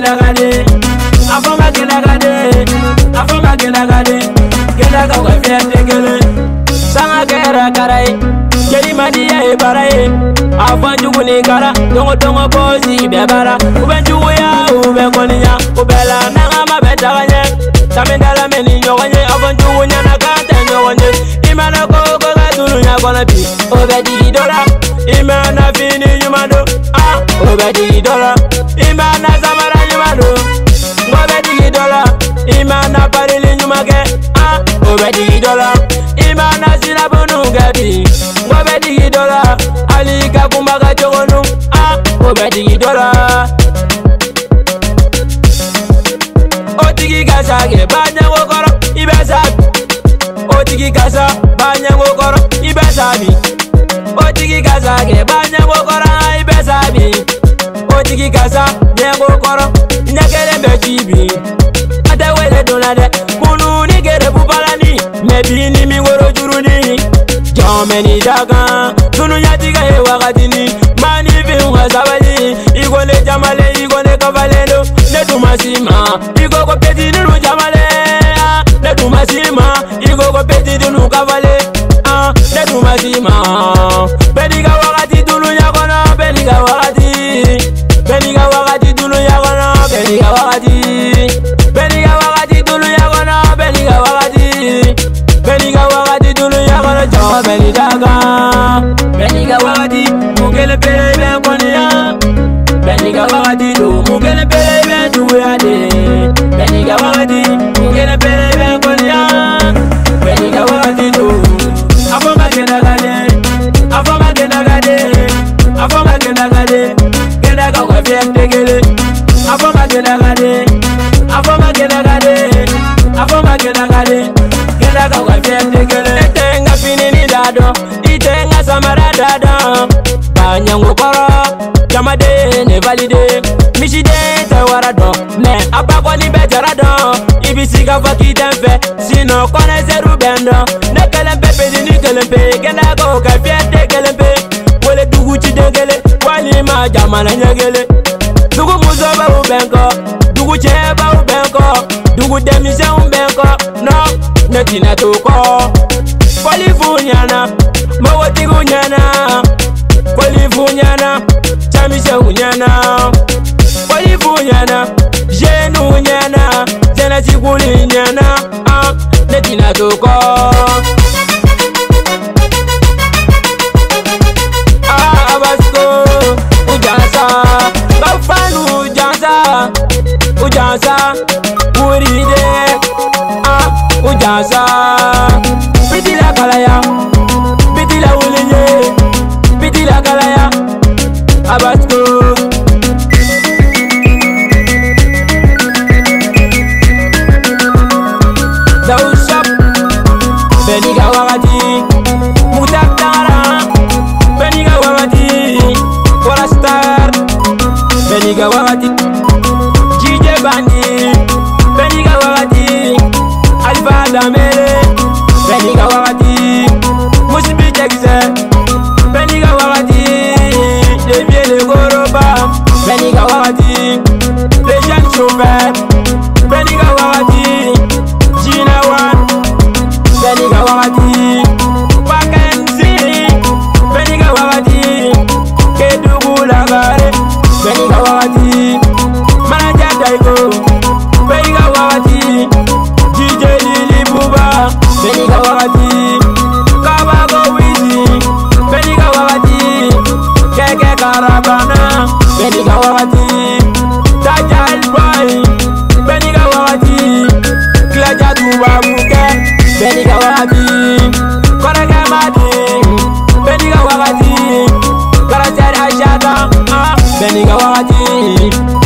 gelagade afɔma gelagade afɔma gelagade gelagaw ka fiyɛ tɛ kelen sanga kɛra kara ye jelimadiya ye baara ye a fɔ jugu ni kara dɔgɔ dɔgɔ bɔsi bɛɛ baara u bɛ juguya u bɛ kɔniya u bɛɛ la n'an ka ma bɛ taga ɲɛ samidala mɛ ni ɲɔgɔn ye a fɔ jugu ɲɛna k'a tɛ ɲɔgɔn ye i mana ko ka tunu ɲa kɔnɔ bi o bɛ digi dɔ la fini ɲuman don a o bɛ obedi dola na sina bunu gabi obedi idola, Ali kumbaka chogonu ah obedi dola otigi kasa ke banya ngokoro ibesa otigi kasa banya ngokoro ibesa bi otigi kasa ke banya ngokoro ibesa bi otigi kasa nyengokoro nyakelembe chibi ebini mingoro juruni jomeni dagan tunu yatigaye wagatini manifinwa sabali igone jamale igone kafalendo ne tumasima igogo peti nunu jamale ah, ne tumasima igogo peti dunu kafale ah, ne tumasima ah, ataka kwa fyetekele etenga finini dado itenga samara dada banyango koro jamade nevalide miside tewara do me apakoni betara do ibisika fakitenfe sino kone zeru bendo ne kelempe pedini kelempe kendako ka fyete kelempe wole dugu cidenkele walima jamana nyegele dugu muso bau benko dugu cee bau benko dugu demisenw benko no netina tokɔ kɔlifunyana mɔgɔtigunyana kɔlifunyana camisɛunyana kɔlifunyana jenunyana janatikuli nyana netina tokɔ ah, about to go. Daoud Shop, Benny Gawaraji. wamuke beniga wabi koreke mati beniga wakati karatere ashaka ah, beniga wati.